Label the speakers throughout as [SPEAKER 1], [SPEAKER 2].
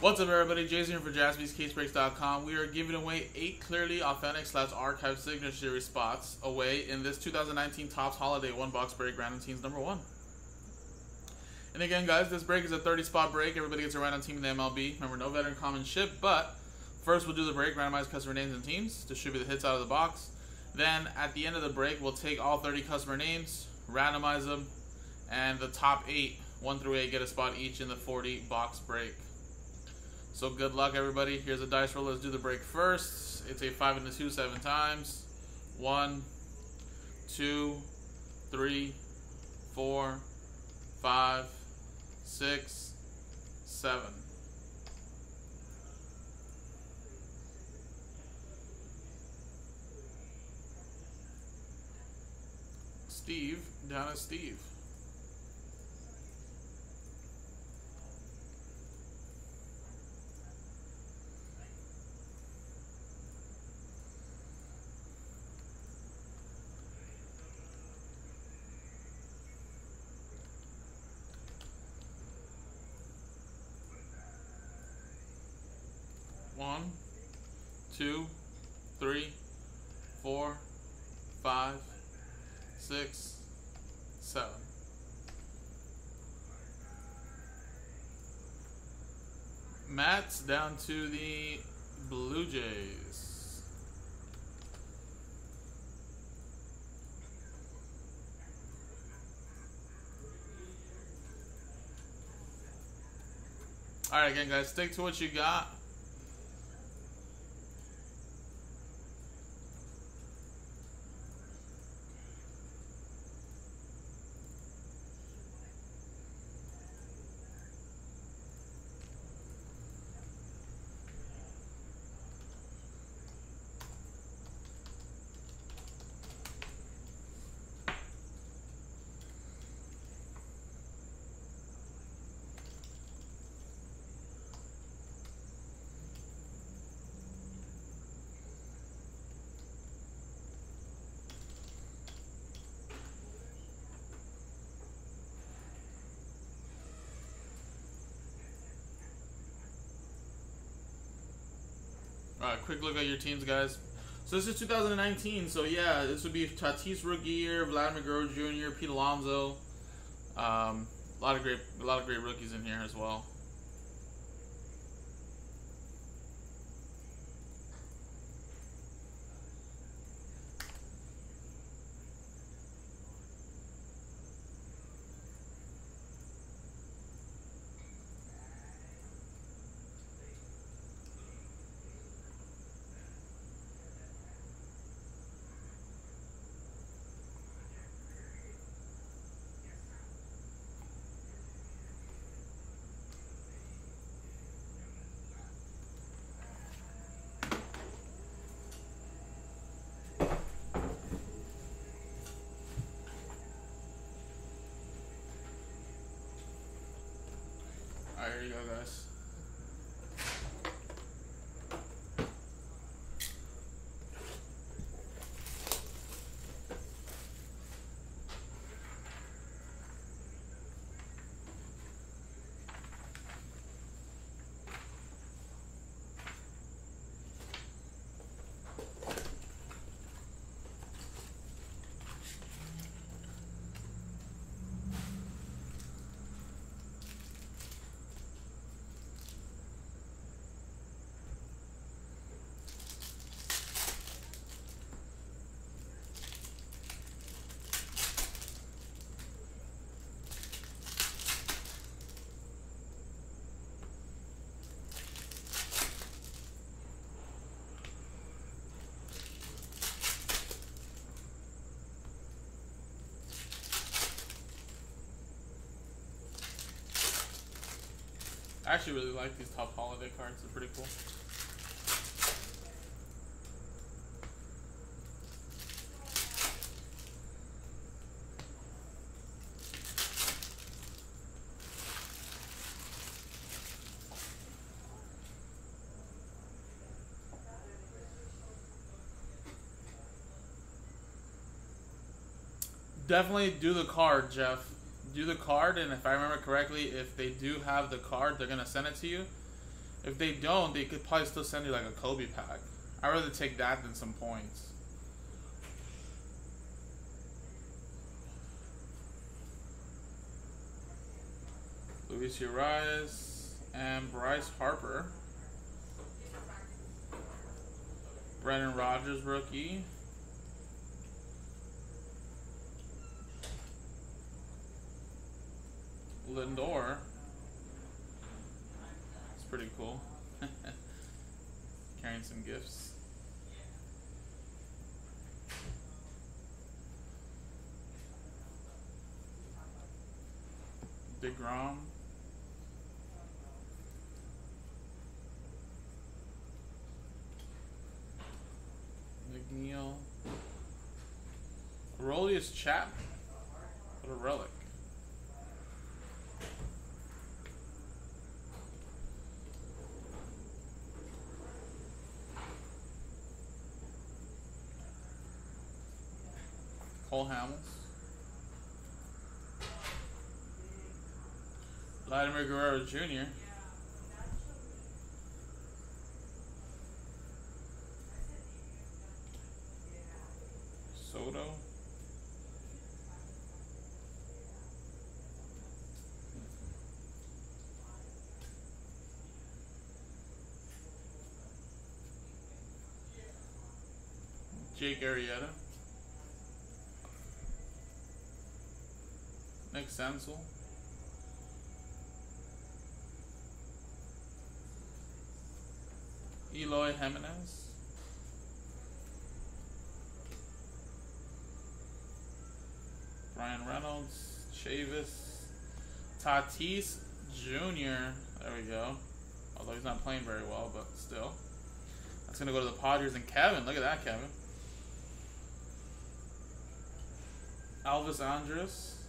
[SPEAKER 1] What's up, everybody? Jason here for JaspysCaseBreaks.com. We are giving away eight clearly authentic slash archive signature spots away in this 2019 Topps Holiday One Box Break Random Teams number one. And again, guys, this break is a 30 spot break. Everybody gets a random team in the MLB. Remember, no veteran common ship, but first we'll do the break, randomize customer names and teams, distribute the hits out of the box. Then at the end of the break, we'll take all 30 customer names, randomize them, and the top eight, one through eight, get a spot each in the 40 box break. So good luck, everybody. Here's a dice roll. Let's do the break first. It's a five and a two, seven times. One, two, three, four, five, six, seven. Steve, down at Steve. One, two, three, four, five, six, seven. Matt's down to the Blue Jays. All right, again, guys, stick to what you got. Right, quick look at your teams, guys. So this is 2019. So yeah, this would be Tatis rookie year, Vladimir Guerrero Jr., Pete Alonso. Um, a lot of great, a lot of great rookies in here as well. All right, here you go, guys. I actually really like these Topps holiday cards. They're pretty cool. Definitely do the card, Jeff do the card, and if I remember correctly, if they do have the card, they're gonna send it to you. If they don't, they could probably still send you like a Kobe pack. I'd rather take that than some points. Luis Urias and Bryce Harper. Brendan Rodgers rookie. Lindor. It's pretty cool. Carrying some gifts. DeGrom. McNeil. Aroldis Chapman. What a relic. Cole Hamels. Vladimir Guerrero Jr. Soto. Jake Arrieta. Nick Senzel. Eloy Jimenez. Bryan Reynolds, Chavis, Tatis Jr. There we go. Although he's not playing very well, but still. That's going to go to the Padres and Kevin. Look at that, Kevin. Elvis Andrus.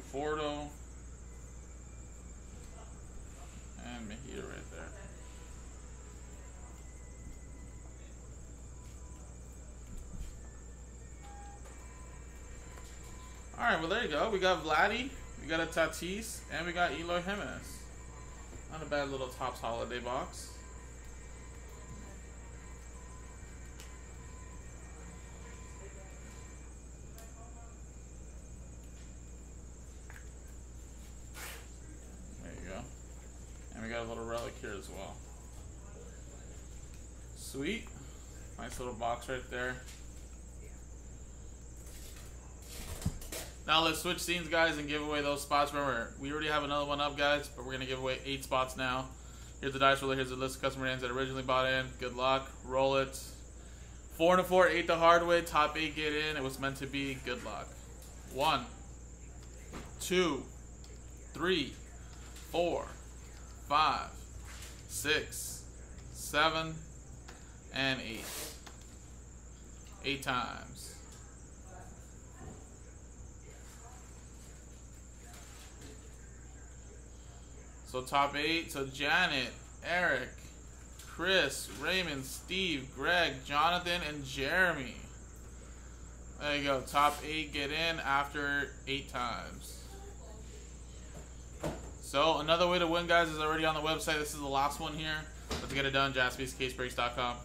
[SPEAKER 1] Conforto. And Mejia right there. Alright, well there you go. We got Vladdy, we got a Tatis, and we got Eloy Jimenez. Not a bad little Topps holiday box. There you go. And we got a little relic here as well. Sweet. Nice little box right there. Now let's switch scenes, guys, and give away those spots. Remember, we already have another one up, guys, but we're going to give away eight spots now. Here's the dice roller. Here's the list of customer names that originally bought in. Good luck. Roll it. Four and a four, eight the hard way. Top eight get in. It was meant to be. Good luck. One, two, three, four, five, six, seven, and eight. Eight times. So top eight. So Janet, Eric, Chris, Raymond, Steve, Greg, Jonathan, and Jeremy. There you go. Top eight get in after eight times. So another way to win, guys, is already on the website. This is the last one here. Let's get it done. JaspysCaseBreaks.com.